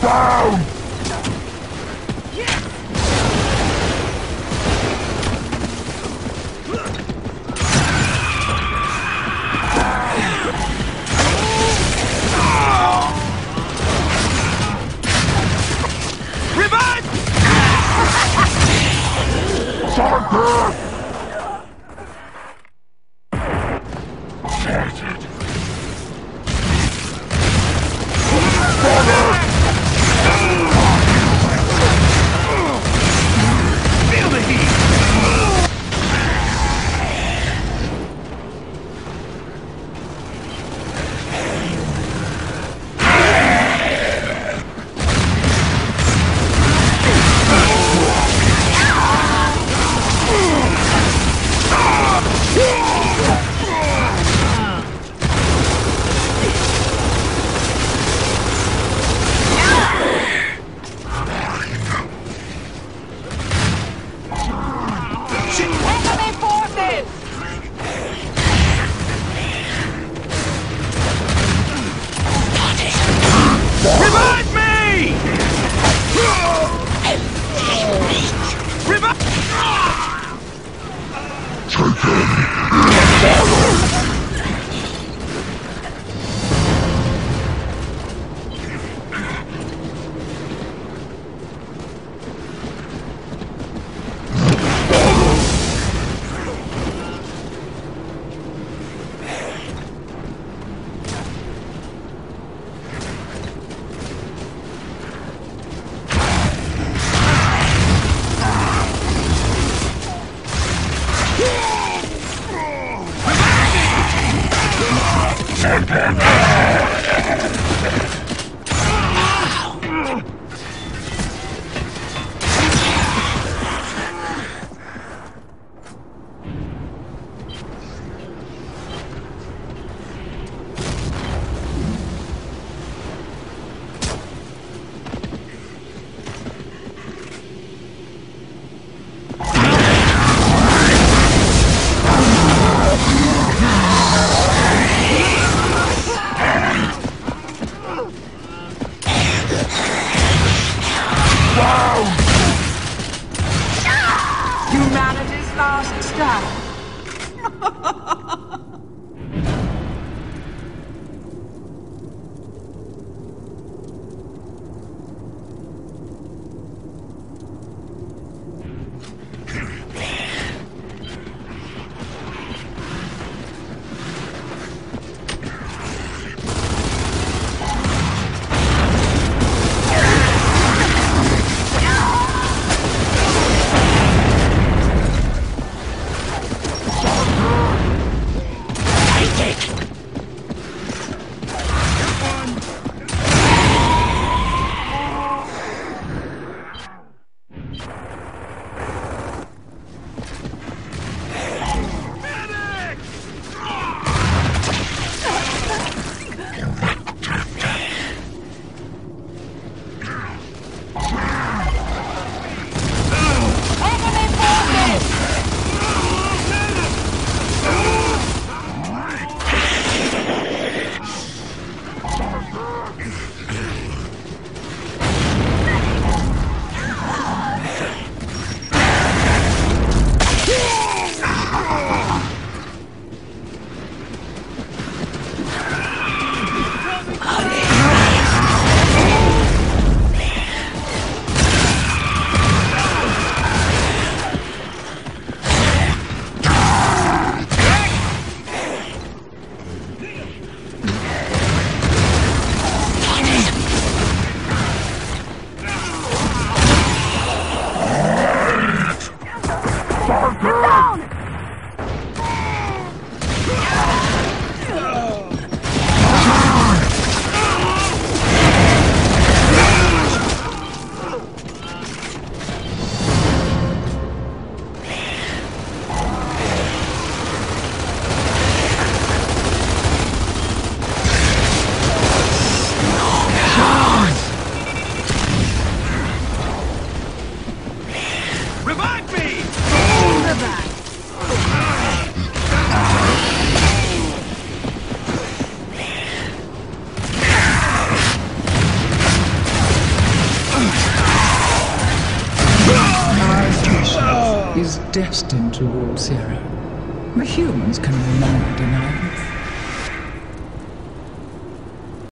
Down! Revive! Sergeant! Humanity's destined to rule Zero. The humans can no longer deny them